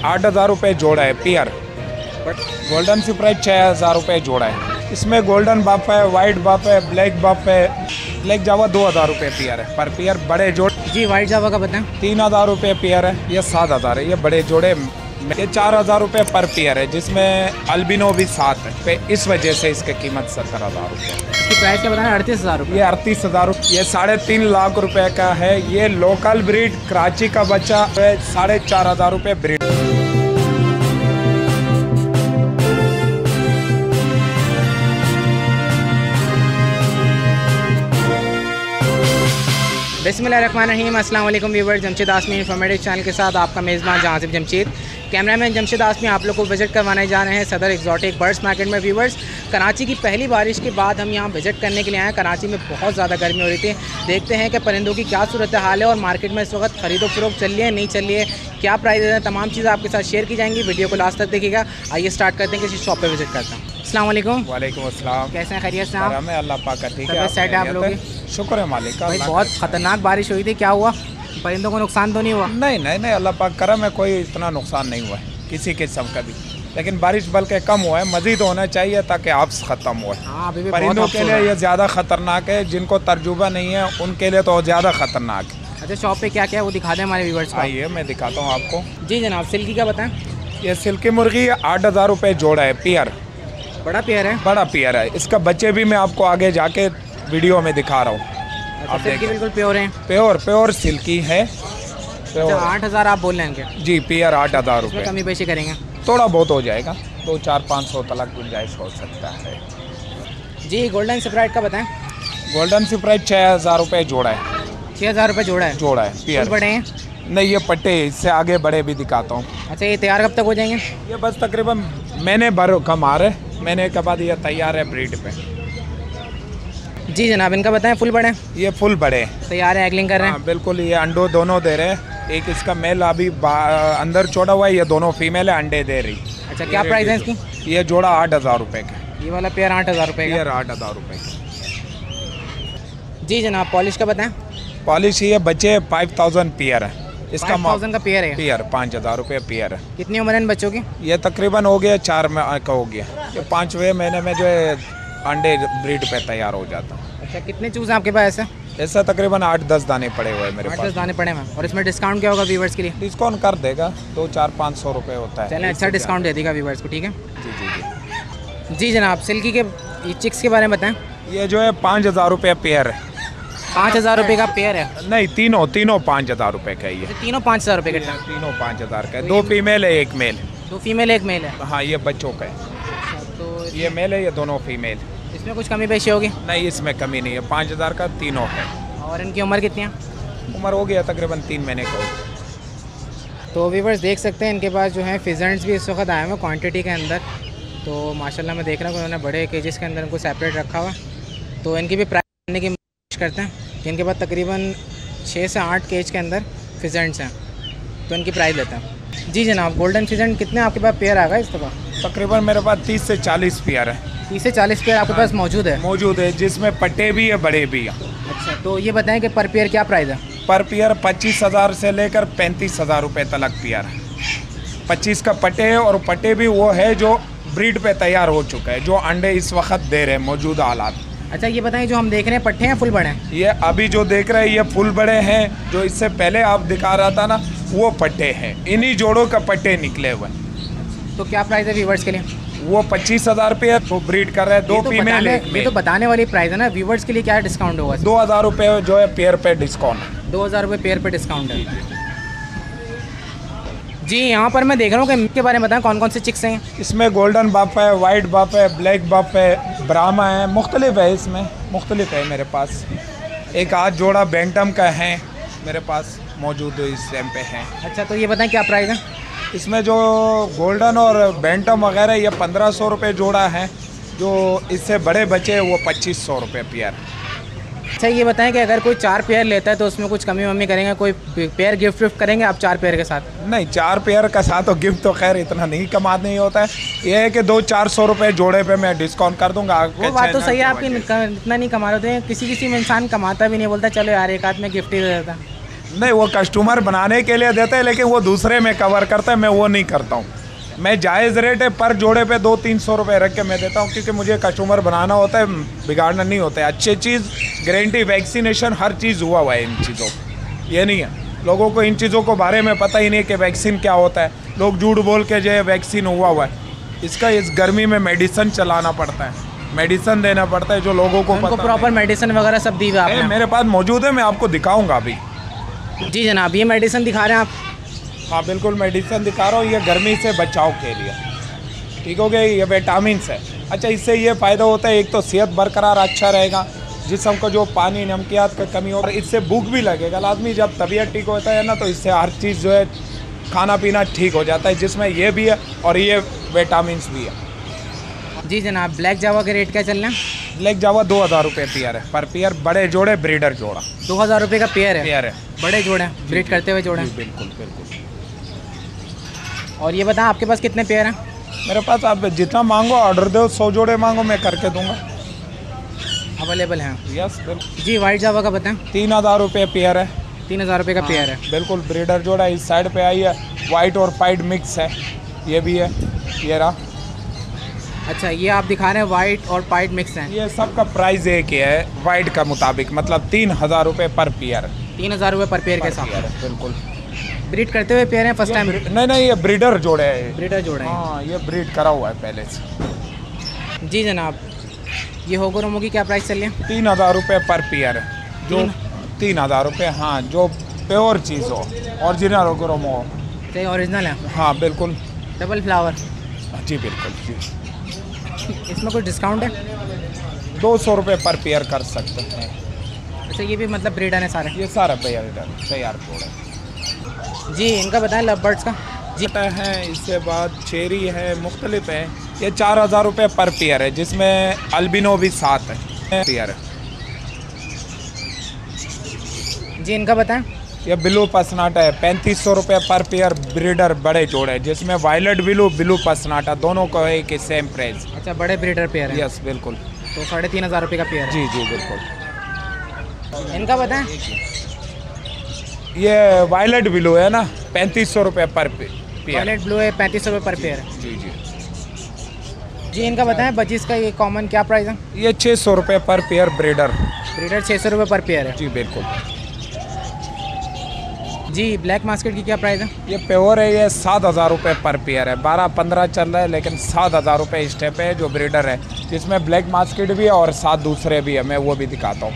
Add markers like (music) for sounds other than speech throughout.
आठ हज़ार रुपये जोड़ा है पियर गोल्डन सी प्राइस छः हज़ार रुपये जोड़ा है। इसमें गोल्डन बफ है वाइट बफ है ब्लैक बफ है। ब्लैक जावा दो हज़ार रुपये पियर है। पर पियर बड़े जोड़ जी वाइट जावा का बताएँ। तीन हज़ार रुपये पियर है ये सात हज़ार है ये बड़े जोड़े। ये चार हज़ार रुपये पर पियर है जिसमें अल्बिनो भी सात है। पे इस वजह से इसकी कीमत सत्तर हज़ार रुपये इसकी प्राइस क्या बताएँ? अड़तीस हज़ार रुपये। ये अड़तीस हज़ार ये साढ़े तीन लाख रुपए का है। ये लोकल ब्रीड कराची का बच्चा है साढ़े चार हज़ार रुपये ब्रीड अस्सलाम वालेकुम viewer Jamshed Asmi informative channel के साथ आपका मेज़बान जहाजिब जमशेद। कैमरा मैन जमशेद आसमी, आप लोग को विज़िट करवाने जा रहे हैं सदर एक्जॉटिक बर्ड्स मार्केट में व्यूवर्स कराची की पहली बारिश के बाद हम यहाँ विज़िट करने के लिए आए कराची में बहुत ज़्यादा गर्मी हो रही थी। देखते हैं कि परिंदों की क्या सूरत हाल है और मार्केट में इस वक्त खरीदो फरोख चल रही है, नहीं चल रही है, क्या प्राइस है, तमाम चीज़ें आपके साथ शेयर की जाएँगी। वीडियो को लास्ट तक देखिएगा। आइए स्टार्ट करते हैं, किसी शॉप पर विज़िट करते हैं। अस्सलाम वालेकुम। अस्सलाम। कैसे हैं? खैरियत से आप? अल्लाह पाक का ठीक है सेट आप लोगों? शुक्र है मालिक का भाई बहुत ख़तरनाक बारिश हुई थी क्या हुआ? परिंदों को नुकसान तो नहीं हुआ? नहीं नहीं नहीं अल्लाह पाक करम है कोई इतना नुकसान नहीं हुआ है किसी किस्म का भी। लेकिन बारिश बल्कि कम हुआ है मजीद होना चाहिए ताकि आपस ख़त्म हुआ है परिंदों के लिए। ये ज़्यादा ख़तरनाक है जिनको तर्जुबा नहीं है उनके लिए तो ज़्यादा ख़तरनाक है। अच्छा शॉप पे क्या क्या है? वो दिखा दें हमारे व्यूवर्स को। आइए मैं दिखाता हूँ आपको। जी जनाब सिल्की का बताएँ। ये सिल्की मुर्गी आठ हज़ार रुपये जोड़ा है पियर। बड़ा पेयर है। बड़ा पियर है। इसका बच्चे भी मैं आपको आगे जाके वीडियो में दिखा रहा हूँ। अच्छा आप बिल्कुल प्योर है। प्योर प्योर सिल्की है। अच्छा आठ हज़ार आप बोल रहे हैं जी पियर आठ हज़ार रुपये कमी पेशी करेंगे। थोड़ा बहुत हो जाएगा। दो चार पाँच सौ तक गुंजाइश हो सकता है। जी गोल्डन स्प्राइट का बताएँ। गोल्डन सी प्राइस छः हज़ार रुपये जोड़ा है। छः हज़ार रुपये जोड़ा है। जोड़ा है पियर। बड़े हैं? नहीं ये पट्टे इससे आगे बड़े भी दिखाता हूँ। अच्छा ये तैयार कब तक हो जाएँगे? ये बस तकरीबन महीने भर कम आ रहे। महीने के बाद ये तैयार है ब्रीड पे। जी जनाब इनका बताएँ फुल बड़े? ये फुल बड़े। तैयार है एगलिंग कर रहे हाँ? बिल्कुल ये अंडो दोनों दे रहे हैं। एक इसका मेल अभी अंदर छोड़ा हुआ है ये दोनों फीमेल है अंडे दे रही। हैं अच्छा क्या प्राइस है इसकी? ये जोड़ा आठ हज़ार रुपये का ये वाला पेयर आठ हज़ार रुपये का। आठ हज़ार रुपये का। जी जनाब पॉलिश का बताएँ। पॉलिश ये बच्चे फाइव थाउज़ेंड पियर है। इसका थाउज़ेंड का पेयर है। पेयर पाँच हज़ार रुपये पेयर है कितनी उम्र है इन बच्चों की? ये तकरीबन हो गया चार में का हो गया। ये पाँचवें महीने में जो है अंडे ब्रीड पे तैयार हो जाता है। अच्छा कितने चूज़ हैं आपके पास ऐसे? ऐसा तकरीबन आठ दस दाने पड़े हुए हैं मेरे पास। दस दाने पड़े हैं। और इसमें डिस्काउंट क्या होगा व्यूवर्स के लिए? डिस्काउंट कर देगा दो चार पाँच सौ रुपये होता है। चलें अच्छा डिस्काउंट दे देगा व्यूवर्स को ठीक है? जी जी जी। जी जनाब सिल्की के चिक्स के बारे में बताएँ। ये जो है पाँच हज़ार रुपये पेयर है। पाँच हज़ार रुपये का पेयर है। नहीं तीनों तीनों पाँच हज़ार रुपये का ही है। ये तीनों पाँच हज़ार रुपये का तीनों पाँच हज़ार का दो फीमेल है एक मेल दो फीमेल एक मेल है। हाँ ये बच्चों का है। तो ये मेल है ये दोनों फीमेल इसमें कुछ कमी पेशी होगी? नहीं इसमें कमी नहीं है। पाँच हज़ार का तीनों है। और इनकी उम्र कितनी है? उम्र हो गया तकरीबन तीन महीने का। तो व्यूवर्स देख सकते हैं इनके पास जो है फिजेंट्स भी इस वक्त आए हुए हैं क्वान्टिटी के अंदर। तो माशाल्लाह मैं देख रहा हूँ उन्होंने बड़े केजेस के अंदर इनको सेपरेट रखा हुआ तो इनकी भी प्राइस करने की कोशिश करते हैं। कि इनके पास तकरीबन छः से आठ केज के अंदर फिजेंट्स हैं तो इनकी प्राइस लेते हैं। जी जनाब गोल्डन फिजेंट कितने आपके पास पेयर आ गए इस दफ़ा? तकरीबन मेरे पास तीस से चालीस पेयर है। तीस से चालीस पेयर आपके पास मौजूद है? मौजूद है जिसमें पट्टे भी है बड़े भी हैं। अच्छा तो ये बताएँ कि पर पेयर क्या प्राइस है? पर पेयर पच्चीस हज़ार से लेकर पैंतीस हज़ार रुपये तक पेयर है। पच्चीस का पटे है और पटे भी वो है जो ब्रीड पे तैयार हो चुका है जो अंडे इस वक्त दे रहे हैं मौजूदा हालात। अच्छा ये बताएँ जो हम देख रहे हैं पट्टे हैं फुल बड़े हैं? ये अभी जो देख रहे हैं ये फुल बड़े हैं जो इससे पहले आप दिखा रहा था ना वो पट्टे हैं। इन्हीं जोड़ों का पट्टे निकले हुए तो क्या प्राइस है व्यूवर्स के लिए? वो पच्चीस हज़ार रुपये वो ब्रीड कर रहे हैं दो तो फीमेल एक ये तो बताने वाली प्राइस है ना व्यूवर्स के लिए क्या डिस्काउंट होगा? दो हज़ार रुपये जो है पेयर पे डिस्काउंट दो हज़ार रुपये पेयर पे डिस्काउंट है। जी यहाँ पर मैं देख रहा हूँ कि इनके बारे में बताएँ कौन कौन से चिक्स हैं? इसमें गोल्डन बफ है वाइट बफ है ब्लैक बफ है ब्राह्मा है मुख्तलिफ़ है इसमें मुख्तलिफ़ है मेरे पास। एक आध जोड़ा बैंटम का है मेरे पास मौजूद इस टाइम पे है। अच्छा तो ये बताएँ क्या प्राइस है? इसमें जो गोल्डन और बैंटम वगैरह ये पंद्रह सौ रुपये जोड़ा है जो इससे बड़े बचे वो पच्चीस सौ रुपये पेयर अच्छा ये बताएँ कि अगर कोई चार पेयर लेता है तो उसमें कुछ कमी वमी करेंगे कोई पेयर गिफ्ट विफ्ट करेंगे आप चार पेयर के साथ? नहीं चार पेयर का साथ तो गिफ्ट तो खैर इतना नहीं कमा नहीं होता है। ये है कि दो चार सौ रुपये जोड़े पे मैं डिस्काउंट कर दूँगा वो बात तो सही है आपकी इतना नहीं कमा रहे होते किसी किसी में इंसान कमाता भी नहीं बोलता चलो यार एक आध में गिफ्ट ही दे देता नहीं वो कस्टमर बनाने के लिए देते हैं लेकिन वो दूसरे में कवर करता है मैं वो नहीं करता हूँ। मैं जायज़ रेट है पर जोड़े पे दो तीन सौ रुपये रख के मैं देता हूँ क्योंकि मुझे कस्टमर बनाना होता है बिगाड़ना नहीं होता है। अच्छी चीज़ गारंटी वैक्सीनेशन हर चीज़ हुआ हुआ है इन चीज़ों को। ये नहीं है। लोगों को इन चीज़ों को बारे में पता ही नहीं कि वैक्सीन क्या होता है। लोग झूठ बोल के जो है वैक्सीन हुआ हुआ है। इसका इस गर्मी में मेडिसन चलाना पड़ता है। मेडिसन देना पड़ता है जो लोगों को उनको प्रॉपर मेडिसिन वगैरह सब दी हुई है। मेरे पास मौजूद है मैं आपको दिखाऊँगा अभी। जी जनाब ये मेडिसिन दिखा रहे हैं आप। हाँ बिल्कुल मेडिसिन दिखा रहा हूँ ये गर्मी से बचाव के लिए। ठीक हो गया ये विटामिन है। अच्छा इससे ये फ़ायदा होता है एक तो सेहत बरकरार अच्छा रहेगा जिसम को जो पानी नमकियात का कमी हो और इससे भूख भी लगेगा। आदमी जब तबीयत ठीक होता है ना तो इससे हर चीज़ जो है खाना पीना ठीक हो जाता है जिसमें ये भी है और ये विटामिन भी है। जी जनाब ब्लैक जावा के रेट क्या चल रहे हैं? ब्लैक जावा दो हज़ार रुपये पेयर है पर पेयर बड़े जोड़े ब्रीडर जोड़ा। दो हज़ार रुपये का पेयर है? पेयर है। बड़े जोड़े ब्रीड करते हुए जोड़े बिल्कुल बिल्कुल। और ये बताएँ आपके पास कितने पेयर हैं? मेरे पास आप जितना मांगो ऑर्डर दो सौ जोड़े मांगो मैं करके दूँगा। अवेलेबल हैं। यस बिल्कुल। जी वाइट जावा का बताएँ। तीन हज़ार रुपये पेयर है। तीन हज़ार रुपये का हाँ, पेयर है। बिल्कुल ब्रीडर जोड़ा इस साइड पे आई है। वाइट और पाइड मिक्स है। ये भी है। ये रहा। अच्छा ये आप दिखा रहे हैं वाइट और पाइट मिक्स हैं। ये सबका प्राइस एक ही है। वाइट का मुताबिक मतलब तीन हज़ार रुपये पर पेयर तीन हज़ार रुपये पर पेयर के हिसाब बिल्कुल। ब्रीड करते हुए पेयर हैं फ़र्स्ट टाइम नहीं नहीं ये ब्रीडर जोड़े है। ब्रीडर जोड़े हैं। हाँ ये ब्रीड करा हुआ है पहले से। जी जनाब ये होगोरोमो की क्या प्राइस चल रही है? तीन हज़ार रुपये पर पेयर जो तीन? हज़ार रुपये हाँ जो प्योर चीज़ हो ओरिजिनल ग्रोमो हो। तो ये ओरिजिनल है? हाँ बिल्कुल। डबल फ्लावर जी बिल्कुल जी। इसमें कुछ डिस्काउंट है? दो सौ रुपये पर पेयर कर सकते हैं। अच्छा ये भी मतलब ब्रीडर है सारे? ये सारा तैयार तैयार जोड़ है। जी इनका बताएँ लव बर्ड्स का। जी जीता है इसके बाद चेरी है मुख्तलिफ़ है। ये चार हज़ार रुपये पर पेयर है जिसमें अल्बिनो भी साथ है। पेयर है। जी इनका बताएँ। ये ब्लू पसनाटा है पैंतीस सौ रुपये पर पेयर ब्रीडर बड़े जोड़ है जिसमें वायलट ब्लू ब्लू पसनाटा दोनों को है कि सेम प्राइस अच्छा बड़े ब्रीडर पेयर है। यस बिल्कुल। तो साढ़े तीन हज़ार रुपये का पेयर जी जी बिल्कुल। है इनका बताएँ। ये वायलट ब्लू है ना पैंतीस सौ रुपये पर पेयर वॉलेट ब्लू है पैंतीस सौ रुपये पर पेयर जी जी। जी इनका बताएँ बजीज का ये कॉमन क्या प्राइस है? ये छः सौ रुपये पर पेयर ब्रीडर ब्रीडर छः सौ रुपये पर पेयर है। जी बिल्कुल। जी ब्लैक मार्केट की क्या प्राइस है? ये प्योर है ये सात हज़ार रुपये पर पेयर है। बारह पंद्रह चल रहा है लेकिन सात हज़ार रुपये इस टाइप है जो ब्रीडर है। जिसमें ब्लैक मास्केट भी है और सात दूसरे भी है मैं वो भी दिखाता हूँ।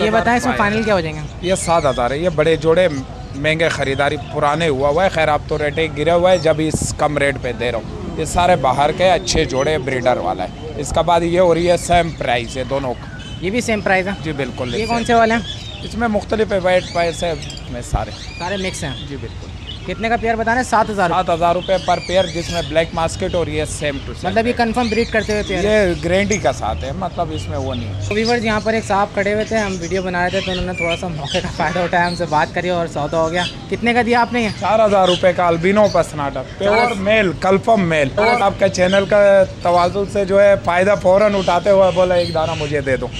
ये बताएँ इसमें फाइनल क्या हो जाएँगे? ये सात हज़ार है ये बड़े जोड़े महँगे ख़रीदारी पुराने हुआ हुआ है। खैर आप तो रेट गिरा हुआ है जब इस कम रेट पे दे रहा हूँ। ये सारे बाहर के अच्छे जोड़े ब्रीडर वाला है। इसका बाद ये और ये सेम प्राइस है दोनों का। ये भी सेम प्राइस है? जी बिल्कुल। ये कौन से वाले हैं? इसमें मुख्तलिफ़ है वाइट प्राइस है सारे। सारे मिक्स हैं। जी बिल्कुल। कितने का पेयर बताने सात हज़ार सात हज़ार रुपये पर पेयर जिसमें ब्लैक मास्केट और ये सेम टू सेम मतलब ये कंफर्म ब्रीड करते हुए पेयर ये गारंटी का साथ है मतलब इसमें वो नहीं है। तो व्यूवर्स यहाँ पर एक साहब खड़े हुए थे हम वीडियो बना रहे थे तो उन्होंने थोड़ा सा मौके का फ़ायदा उठाया हमसे बात करी और सौदा हो गया। कितने का दिया आपने चार हज़ार रुपये का अल्बिनो पसनाटा प्योर मेल कल्फम मेल और आपका चैनल का तवाजुल से जो है फ़ायदा फ़ौरन उठाते हुए बोला एक दाना मुझे दे दो।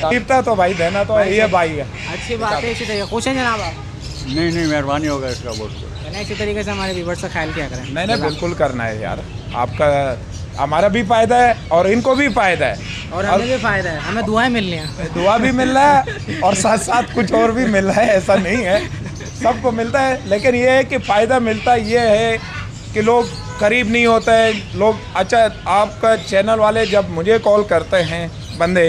तो भाई देना तो ये भाई है। अच्छी बात है खुश हैं जनाब आप। नहीं नहीं मेहरबानी होगा इसका बहुत चलें इसी तरीके से हमारे व्यूवर्स का ख्याल किया करें। नहीं नहीं बिल्कुल करना है यार। आपका हमारा भी फ़ायदा है और इनको भी फ़ायदा है। और हमें भी फ़ायदा है। हमें दुआएँ मिलनी हैं। दुआ भी मिल रहा है और साथ साथ कुछ और भी मिल रहा है ऐसा नहीं है। सबको मिलता है लेकिन ये है कि फ़ायदा मिलता ये है कि लोग करीब नहीं होते हैं। लोग अच्छा आपका चैनल वाले जब मुझे कॉल करते हैं बंदे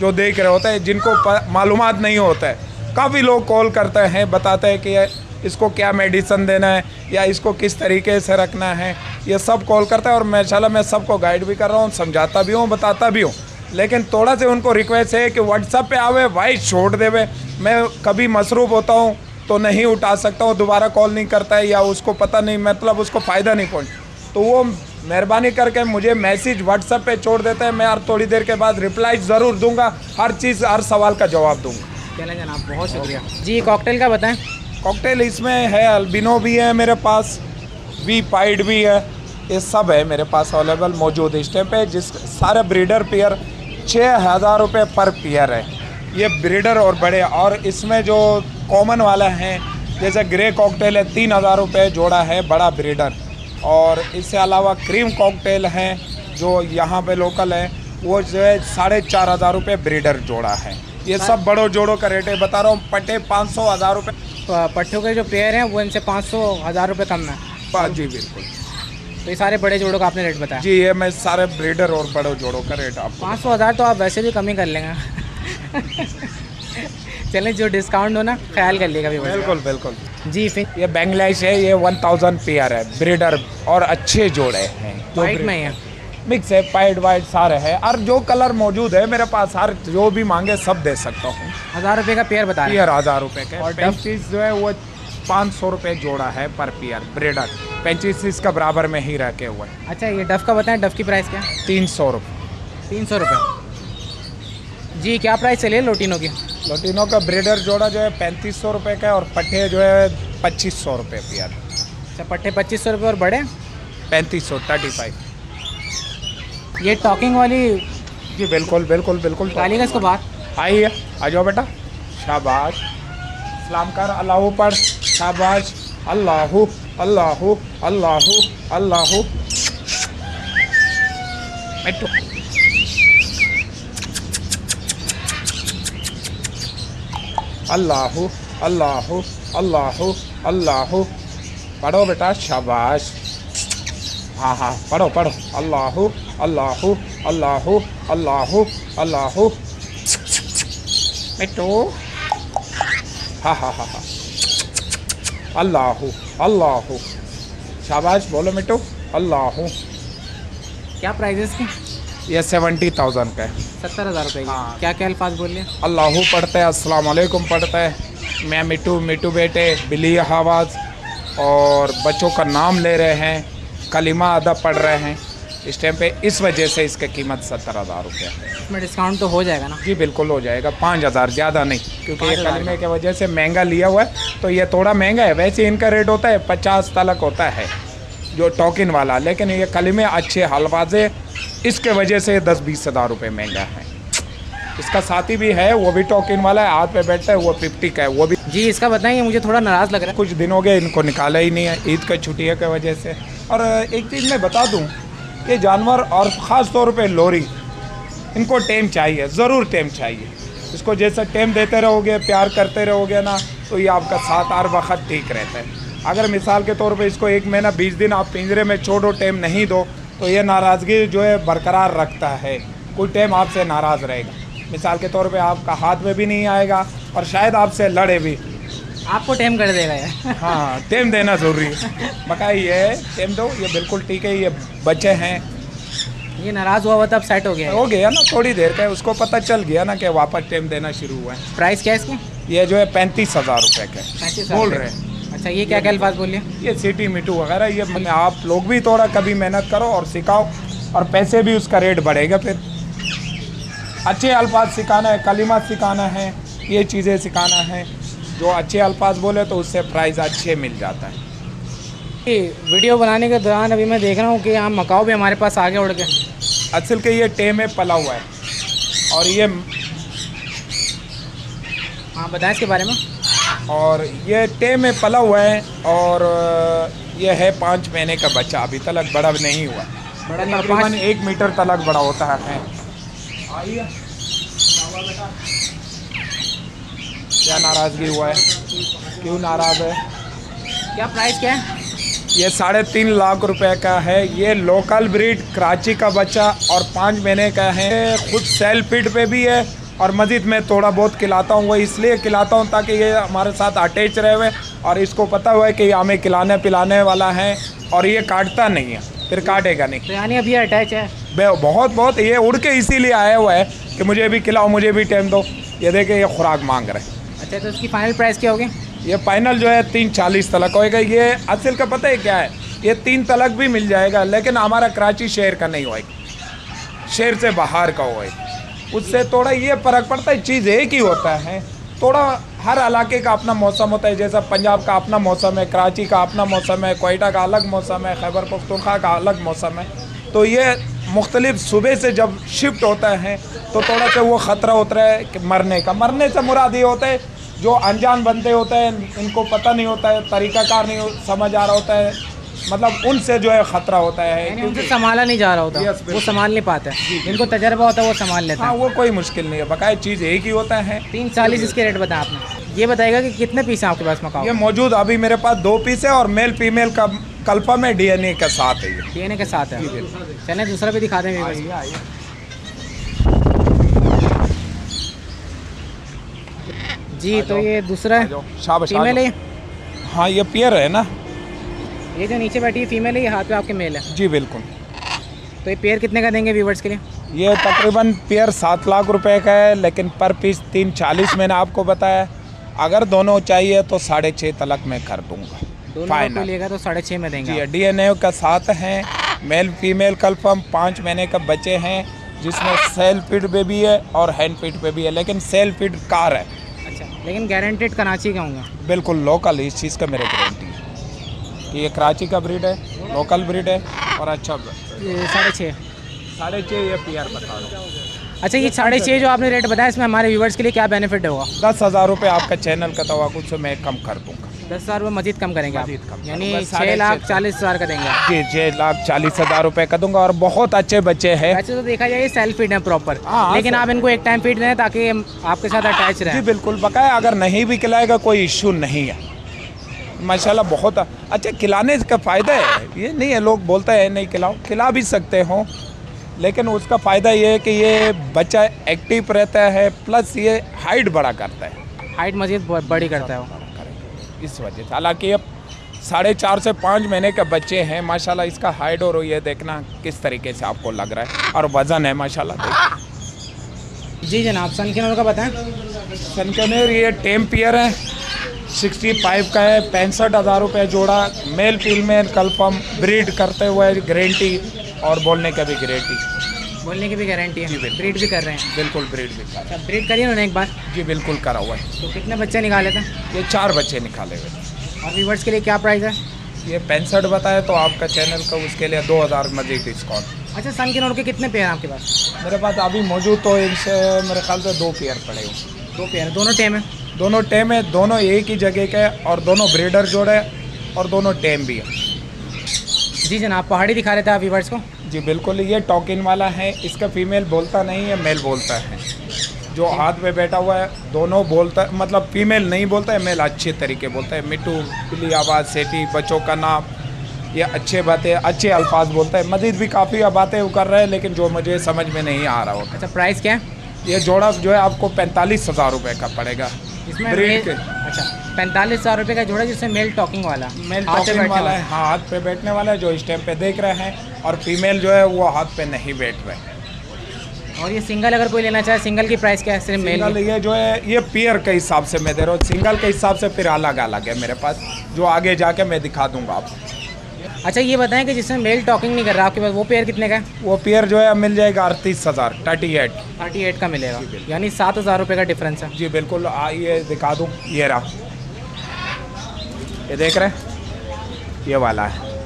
जो देख रहे होते हैं जिनको मालूम नहीं होता है काफ़ी लोग कॉल करते हैं, बताते हैं कि इसको क्या मेडिसन देना है या इसको किस तरीके से रखना है। ये सब कॉल करता है और माशाल्लाह मैं सबको गाइड भी कर रहा हूँ, समझाता भी हूँ, बताता भी हूँ। लेकिन थोड़ा से उनको रिक्वेस्ट है कि व्हाट्सअप पे आवे वाइस छोड़ देवे। मैं कभी मसरूफ़ होता हूँ तो नहीं उठा सकता हूँ, दोबारा कॉल नहीं करता है या उसको पता नहीं मतलब उसको फ़ायदा नहीं पहुँच। तो वो मेहरबानी करके मुझे मैसेज व्हाट्सएप पे छोड़ देते हैं। मैं यार थोड़ी देर के बाद रिप्लाई ज़रूर दूँगा, हर चीज़, हर सवाल का जवाब दूँगा। चलें जनाब बहुत शुक्रिया। जी कॉकटेल का बताएँ। कॉकटेल इसमें है अल्बिनो भी है मेरे पास वी पाइड भी है ये सब है मेरे पास अवेलेबल मौजूद इस टाइम पे जिस सारे ब्रीडर पेयर छः हज़ार रुपये पर पेयर है। ये ब्रीडर और बड़े और इसमें जो कॉमन वाला है जैसे ग्रे कॉकटेल है तीन हज़ार रुपये जोड़ा है बड़ा ब्रीडर और इससे अलावा क्रीम कॉकटेल है जो यहाँ पे लोकल है वो जो है साढ़े चार हज़ार रुपये ब्रीडर जोड़ा है। ये सब बड़ों जोड़ों का रेट है बता रहा हूँ पटे पाँच सौ हज़ार रुपये। पट्टों के जो पेयर हैं वो इनसे पाँच सौ हज़ार रुपये कम है। जी बिल्कुल। तो ये सारे बड़े जोड़ों का आपने रेट बताया। जी ये मैं सारे ब्रीडर और बड़ों जोड़ों का रेट आपको पाँच सौ हज़ार तो आप वैसे भी कम ही कर लेंगे। (laughs) चलें जो डिस्काउंट हो ना ख्याल कर लिएगा भी बिल्कुल बिल्कुल। जी फिर? ये बैंगलाइश है ये वन थाउज़ेंड पेयर है ब्रीडर और अच्छे जोड़े हैं। वाइट में है। मिक्स है पाइड वाइट सारे है और जो कलर मौजूद है मेरे पास हर जो भी मांगे सब दे सकता हूँ। हज़ार रुपये का पेयर बता रहे पियर हज़ार रुपये का। और डफ? पेंचीस जो है वो पाँच सौ रुपये जोड़ा है पर पियर ब्रीडर पेंचीस इसका बराबर में ही रखे हुए हैं। अच्छा ये डफ का बताएँ डफ की प्राइस क्या? तीन सौ रुपये तीन सौ रुपये जी क्या प्राइस चलिए लोटिनो की? लोटिनो का ब्रेडर जोड़ा जो है पैंतीस सौ रुपये का और पट्टे जो है पच्चीस सौ रुपये पियर अच्छा पट्टे पच्चीस सौ रुपये और बड़े? पैंतीस सौ थर्टी फाइव ये टॉकिंग वाली जी बिल्कुल बिल्कुल बिल्कुल। निकालिएगा इसको बाहर आइए आ जाओ बेटा। शाबाश। सलाम कर अल्लाह पर। शाबाश। अल्लाह अल्लाह अल्लाह अल्लाह। बैठो अल्लाह अल्लाह अल्लाह अल्लाह। पढ़ो बेटा शाबाश। हाँ हाँ पढ़ो पढ़ो अल्लाह अल्लाह अल्लाह अल्लाह अल्लाह बेटो हाँ हाँ हाँ हाँ अल्लाह अल्लाह शाबाश बोलो बेटो अल्लाह क्या प्राइस है इसकी? ये सेवेंटी थाउज़ेंड का है. सत्तर हज़ार रुपये हाँ। क्या क्या अल्फाज बोलिए? अल्लाह पढ़ते हैं अस्सलाम वालेकुम पढ़ते हैं। मैं मिट्टू मिट्टू बेटे बिली हवाज और बच्चों का नाम ले रहे हैं। कलिमा अदब पड़ रहे हैं। इस टाइम पे इस वजह से इसकी कीमत सत्तर हज़ार रुपये है। इसमें डिस्काउंट तो हो जाएगा ना? जी बिल्कुल हो जाएगा। पाँच हज़ार ज़्यादा नहीं क्योंकि ये 5,000 कलमे की वजह से महँगा लिया हुआ है तो ये थोड़ा महँगा है। वैसे इनका रेट होता है पचास तलक होता है जो टोकिन वाला। लेकिन ये कलमे अच्छे हलवाजे इसके वजह से दस बीस हज़ार रुपये महँगा है। इसका साथी भी है वो भी टोकिन वाला है हाथ पे बैठता है वो फिफ्टी का है वो भी जी इसका बताइए मुझे थोड़ा नाराज़ लग रहा है। कुछ दिन हो गए इनको निकाला ही नहीं है ईद का छुट्टियों की वजह से। और एक चीज़ मैं बता दूँ कि जानवर और ख़ास तौर पे लोरी, इनको टेम चाहिए, ज़रूर टेम चाहिए। इसको जैसा टेम देते रहोगे, प्यार करते रहोगे ना तो ये आपका साथ हर वक्त ठीक रहता है। अगर मिसाल के तौर पे इसको एक महीना, बीस दिन आप पिंजरे में छोड़ो, टेम नहीं दो तो ये नाराज़गी जो है बरकरार रखता है। कोई टेम आपसे नाराज़ रहेगा। मिसाल के तौर पे आपका हाथ में भी नहीं आएगा और शायद आपसे लड़े भी। आपको टेम कर देगा ये। हाँ टेम देना ज़रूरी है। बकाई ये टेम दो ये बिल्कुल ठीक है ये बच्चे हैं। ये नाराज़ हुआ हुआ तब सेट हो गया हो। गया ना थोड़ी देर का उसको पता चल गया ना कि वापस टेम देना शुरू हुआ है। प्राइस क्या है इसकी? ये जो है पैंतीस हज़ार रुपये का बोल रहे हैं। अच्छा ये क्या क्या अल्फाज बोलिए? ये सिटी मिटू वगैरह ये आप लोग भी थोड़ा कभी मेहनत करो और सिखाओ और पैसे भी उसका रेट बढ़ेगा फिर। अच्छे अल्फाज सिखाना है कलिमा सिखाना है ये चीज़ें सिखाना है। जो अच्छे अल्फाज बोले तो उससे प्राइज़ अच्छे मिल जाता है। वीडियो बनाने के दौरान अभी मैं देख रहा हूँ कि यहाँ मकाओ भी हमारे पास आगे उड़ के असल के ये टे में पला हुआ है। और ये हाँ बताएँ इसके बारे में। और ये टे में पला हुआ है और ये है पाँच महीने का बच्चा। अभी तलक बड़ा नहीं हुआ। बड़ा तकरीबन एक मीटर तलक बड़ा होता है आइए क्या नाराज़गी हुआ है? क्यों नाराज़ है? क्या प्राइस क्या है? ये साढ़े तीन लाख रुपए का है। ये लोकल ब्रीड कराची का बच्चा और पाँच महीने का है। खुद सेल फ़ीड पे भी है और मस्जिद में थोड़ा बहुत खिलाता हूँ। वो इसलिए खिलाता हूँ ताकि ये हमारे साथ अटैच रहे हुए और इसको पता हुआ है कि हमें खिलाने पिलाने वाला है और ये काटता नहीं है फिर काटेगा नहीं। तो यानी अभी अटैच है। बे- बहुत बहुत ये उड़ के इसीलिए आया हुआ है कि मुझे भी खिलाओ मुझे भी टाइम दो। ये देखे ये खुराक मांग रहे हैं। अच्छा तो उसकी फाइनल प्राइस क्या होगी? ये फाइनल जो है, तीन चालीस तलक होएगा। ये असल का पता है क्या है? ये तीन तलक भी मिल जाएगा, लेकिन हमारा कराची शहर का नहीं होएगा। शहर से बाहर का होएगा। उससे थोड़ा ये फ़र्क पड़ता है, चीज़ एक ही होता है। थोड़ा हर इलाके का अपना मौसम होता है, जैसा पंजाब का अपना मौसम है, कराची का अपना मौसम है, कोयटा का अलग मौसम है, खैबर पख्तूनख्वा का अलग मौसम है। तो ये मुख्तलिफ़ सुबह से जब शिफ्ट होता है तो थोड़ा सा वो ख़तरा होता है कि मरने का। मरने से मुराद ये होता है जो अनजान बंदे होते हैं इनको पता नहीं होता है तरीकाकार नहीं समझ आ रहा होता है। मतलब उनसे जो है ख़तरा होता है। उनसे संभाला नहीं जा रहा होता। Yes, वो संभाल नहीं पाते। जिनको तजर्बा होता है वो संभाल लेते हाँ हैं। वो कोई मुश्किल नहीं है। बकाया चीज़ एक ही होता है। तीन चालीस इसके रेट बताया आपने। ये बताएगा कि कितने पीस हैं आपके पास मकाओ? ये मौजूद अभी मेरे पास दो पीस है और मेल फीमेल का कल्पा में डीएनए के साथ है डीएनए के साथ है। चलें दूसरा भी दिखा दें viewers को। जी तो ये दूसरा है। फीमेल है हाँ ये पियर है ना? ये जो नीचे बैठी है फीमेल है ये? हाथ पे आपके मेल है? जी बिल्कुल। तो ये पेयर कितने का देंगे व्यूवर्स के लिए? ये तकरीबन पेयर सात लाख रुपए का है लेकिन पर पीस तीन चालीस मैंने आपको बताया। अगर दोनों चाहिए तो साढ़े छः तलक मैं कर दूँगा। फाइनल लेगा तो साढ़े छः में देंगे आप। डीएनए का साथ हैं मेल फीमेल कल्फर्म पाँच महीने का बच्चे हैं जिसमें सेल फ़ीड पे भी है और हैंड फ़ीड पे भी है लेकिन सेल फ़ीड कार है। लेकिन गारंटेड कराची का होंगे बिल्कुल लोकल इस चीज़ का मेरा गारंटी है कि ये कराची का ब्रीड है लोकल ब्रीड है और अच्छा साढ़े छः साढ़े छः ये पी आर बता दो अच्छा ये साढ़े छः जो आपने रेट बताया इसमें हमारे व्यूवर्स के लिए क्या बेनिफिट होगा? दस हज़ार रुपये आपका चैनल का तो कुछ मैं कम कर दूँगा। दस हज़ार रुपये मजीद कम करेंगे मजीद कम यानी छः लाख चालीस हज़ार का देंगे जी छः लाख चालीस हज़ार रुपये का दूँगा और बहुत अच्छे बच्चे हैं। वैसे तो देखा जाए सेल्फ फ़ीड है प्रॉपर हाँ, लेकिन आप इनको एक टाइम फ़ीड दें ताकि आपके साथ अटैच जी रहे। बिल्कुल बकाया अगर नहीं भी खिलाएगा कोई इशू नहीं है। माशाल्लाह बहुत अच्छा खिलाने का फ़ायदा है। ये नहीं है लोग बोलते हैं नहीं खिलाओ। खिला भी सकते हो लेकिन उसका फ़ायदा ये है कि ये बच्चा एक्टिव रहता है प्लस ये हाइट बड़ा करता है। हाइट मजीद बड़ी करता है इस वजह से। हालाँकि अब साढ़े चार से पाँच महीने के बच्चे हैं माशाल्लाह इसका हाइट और ये देखना किस तरीके से आपको लग रहा है और वज़न है माशाल्लाह जी जनाब सन किनोर का बताएँ। सनकनेर ये टेम पियर है सिक्सटी फाइव का है पैंसठ हज़ार रुपये जोड़ा। मेल फीमेल कल्फर्म ब्रीड करते हुए गारंटी और बोलने का भी गारंटी बोलने की भी गारंटी है। ब्रीड भी कर रहे हैं। बिल्कुल ब्रीड भी कर अच्छा ब्रीड करिए उन्होंने एक बार? जी बिल्कुल करा हुआ है। तो कितने बच्चे निकाले थे? ये चार बच्चे निकाले हुए और व्यूवर्स के लिए क्या प्राइस है? ये पैंसठ बताए तो आपका चैनल का उसके लिए दो हज़ार मजीद डिस्काउंट अच्छा सन किनोर के कितने पेयर हैं आपके पास? मेरे पास अभी मौजूद तो इनसे मेरे ख्याल से दो पेयर पड़े हुए दो पेयर दोनों टेम है? दोनों टेम है दोनों एक ही जगह के और दोनों ब्रीडर जोड़े और दोनों टेम भी है। जी जनाब पहाड़ी दिखा रहे थे आप व्यूवर्स को? जी बिल्कुल ये टॉकिन वाला है। इसका फीमेल बोलता नहीं है मेल बोलता है। जो हाथ में बैठा हुआ है दोनों बोलता है मतलब फीमेल नहीं बोलता है मेल अच्छे तरीके बोलता है। मिट्टू पिली आवाज़ सेठी बच्चों का नाम ये अच्छे बातें अच्छे अल्फाज बोलता है। मजीद भी काफ़ी बातें वो कर रहे हैं लेकिन जो मुझे समझ में नहीं आ रहा होता अच्छा प्राइस क्या है? ये जोड़ा जो है आपको पैंतालीस हज़ार रुपये का पड़ेगा। इसमें ब्रेक अच्छा पैंतालीस हज़ार रुपये का जोड़ा जिसमें मेल टॉकिंग वाला। मेल टॉकिंग वाला है हाँ हाथ पे बैठने वाला है जो इस टाइम पे देख रहे हैं और फीमेल जो है वो हाथ पे नहीं बैठ रहे। और ये सिंगल अगर कोई लेना चाहे सिंगल की प्राइस क्या है? सिर्फ़ मेल ये जो है ये पेयर के हिसाब से मैं दे रहा हूँ। सिंगल के हिसाब से फिर अलग अलग है मेरे पास। जो आगे जाके मैं दिखा दूँगा आपको। अच्छा ये बताएँ कि जिसमें मेल टॉकिंग नहीं कर रहा आपके पास वो पेयर कितने का है? वो पेयर जो है मिल जाएगा अड़तीस हज़ार थर्टी एट थर्टी एट का मिलेगा यानी सात हज़ार रुपये का डिफरेंस है। जी बिल्कुल। आइए दिखा दूँ ये रहा। ये देख रहे हैं? ये वाला है।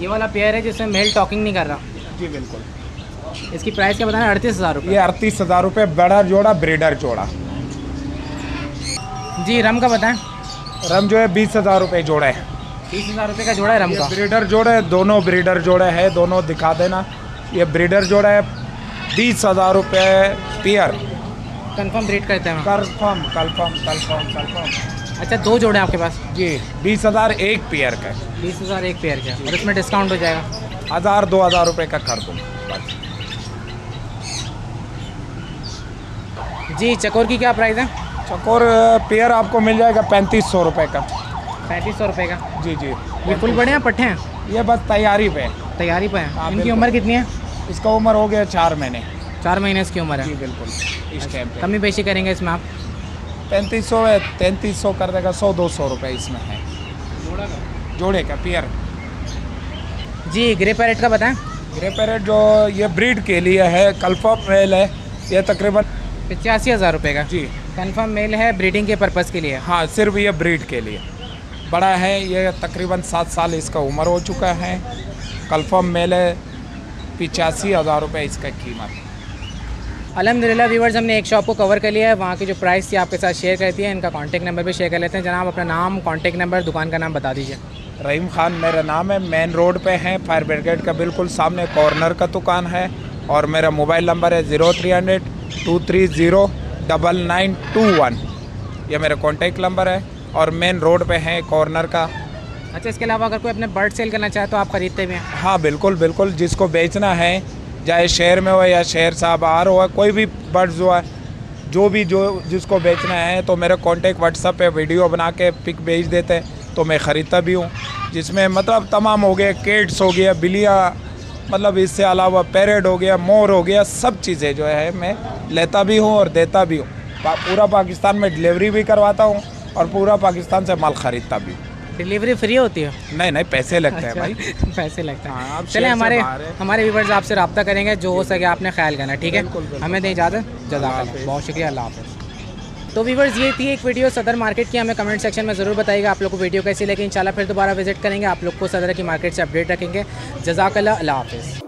ये वाला पेयर है जिसमें मेल टॉकिंग नहीं कर रहा। जी बिल्कुल। इसकी प्राइस क्या बताना अड़तीस हज़ार रुपये ये अड़तीस हज़ार रुपये बड़ा जोड़ा ब्रीडर जोड़ा। जी रम का बताएँ। रम जो है बीस हज़ार रुपये जोड़ा है। तीस हज़ार रुपये का जोड़ा है रम ये ब्रीडर जोड़े है दोनों ब्रीडर जोड़े है दोनों दिखा देना। ये ब्रीडर जोड़ा है बीस हज़ार रुपये पेयर कंफर्म ब्रीड करते हैं। कन्फर्म कन्फर्म कन्फर्म कन्फर्म अच्छा दो जोड़े आपके पास? जी बीस हज़ार एक पेयर का बीस हज़ार एक पेयर का और इसमें डिस्काउंट हो जाएगा? हज़ार दो हज़ार रुपये का कर दूँ जी चकोर की क्या प्राइस है? चकोर पेयर आपको मिल जाएगा पैंतीस सौ रुपये का। पैंतीस सौ रुपये का। जी जी। ये फुल बड़े हैं पट्टे हैं? ये बस तैयारी पे। है। तैयारी पे हैं। हाँ, इनकी उम्र कितनी है? इसका उम्र हो गया चार महीने। चार महीने इसकी उम्र है। जी बिल्कुल। इस टाइम पे। कमी पेशी करेंगे इसमें आप? पैंतीस सौ है तैंतीस सौ कर देगा सौ दो सौ रुपये इसमें है। जोड़े का पेयर। जी ग्रे पैरेट का बताएँ। ग्रे पैरेट जो ये ब्रीड के लिए है कल्फर्म मेल है ये तकरीबन पचासी हज़ार रुपये का। जी। कन्फर्म मेल है ब्रीडिंग के पर्पज़ के लिए। हाँ सिर्फ़ ये ब्रीड के लिए। बड़ा है ये तकरीबन सात साल इसका उम्र हो चुका है। कल्फर्म मेल है पिचासी हज़ार रुपये इसका कीमत। अलहमदिल्ला व्यूवर्स हमने एक शॉप को कवर कर लिया है। वहाँ की जो प्राइस थी आपके साथ शेयर करती है इनका कॉन्टैक्ट नंबर भी शेयर कर लेते हैं। जनाब अपना नाम कॉन्टैक्ट नंबर दुकान का नाम बता दीजिए। रहीम खान मेरा नाम है मेन रोड पे है। फायर ब्रिगेड का बिल्कुल सामने कॉर्नर का दुकान है। और मेरा मोबाइल नंबर है zero three hundred two three zero double nine two one ये मेरा कॉन्टैक्ट नंबर है। और मेन रोड पे है कॉर्नर का। अच्छा इसके अलावा अगर कोई अपने बर्ड सेल करना चाहे तो आप खरीदते भी हैं? हाँ बिल्कुल बिल्कुल जिसको बेचना है चाहे शहर में हो या शहर से बाहर हो कोई भी बर्ड्स हुआ जो भी जो जिसको बेचना है तो मेरे कॉन्टेक्ट व्हाट्सअप पे वीडियो बना के पिक भेज देते हैं तो मैं ख़रीदता भी हूँ। जिसमें मतलब तमाम हो गया केट्स हो गया बिलिया मतलब इससे अलावा पैरेड हो गया मोर हो गया सब चीज़ें जो है मैं लेता भी हूँ और देता भी हूँ। पूरा पाकिस्तान में डिलीवरी भी करवाता हूँ। और पूरा पाकिस्तान से माल ख़रीदता भी। डिलीवरी फ्री होती है? नहीं नहीं पैसे लगते हैं अच्छा, भाई। (laughs) पैसे लगते हाँ, हैं चले हमारे हमारे व्यूवर्स आपसे रब्ता करेंगे जो हो सके आपने ख्याल करना ठीक है। हमें दें इजाज़त। जजाक बहुत शुक्रिया अल्लाह हाफ़ तो व्यूवर्स ये थी एक वीडियो सदर मार्केट की हमें कमेंट सेक्शन में ज़रूर बताइएगा आप लोग को वीडियो कैसी लगी। इंशाल्लाह फिर दोबारा विज़िट करेंगे आप लोग को सदर की मार्केट से अपडेट रखेंगे। जजाकल्ला अल्लाह हाफिज़।